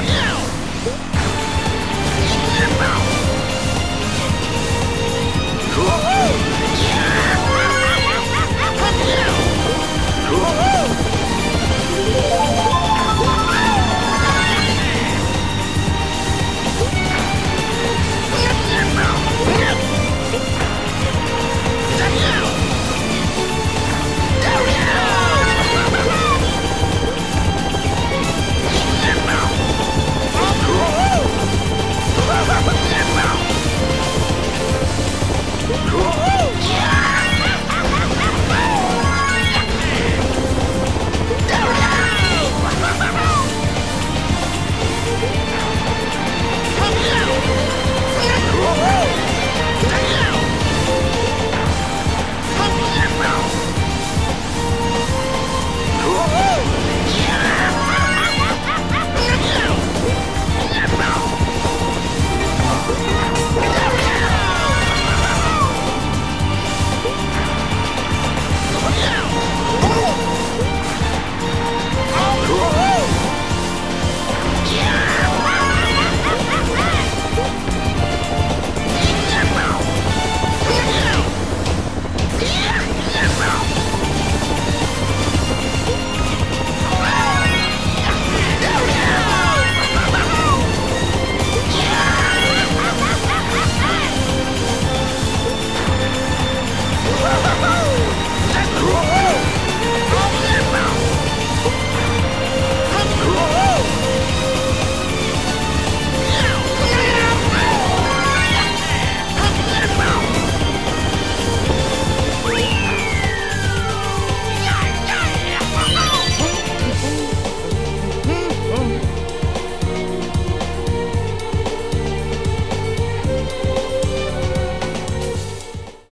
Yeah!